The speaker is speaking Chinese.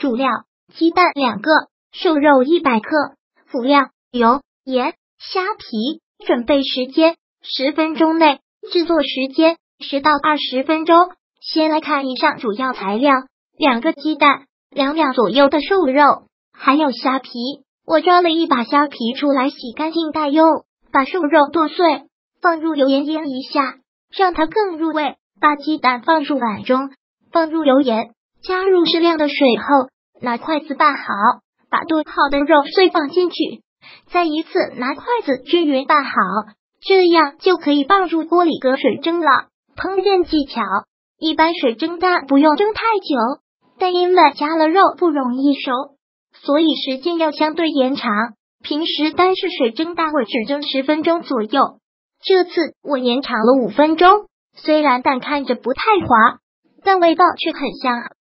主料：鸡蛋两个，瘦肉一百克。辅料：油、盐、虾皮。准备时间：十分钟内。制作时间：十到二十分钟。先来看以上主要材料：两个鸡蛋，两两左右的瘦肉，还有虾皮。我抓了一把虾皮出来，洗干净待用。把瘦肉剁碎，放入油盐腌一下，让它更入味。把鸡蛋放入碗中，放入油盐，加入适量的水后，拿筷子拌好，把剁好的肉碎放进去，再一次拿筷子均匀拌好，这样就可以放入锅里隔水蒸了。烹饪技巧：一般水蒸蛋不用蒸太久，但因为加了肉不容易熟，所以时间要相对延长。平时单是水蒸蛋会只蒸十分钟左右，这次我延长了五分钟。虽然蛋看着不太滑，但味道却很香。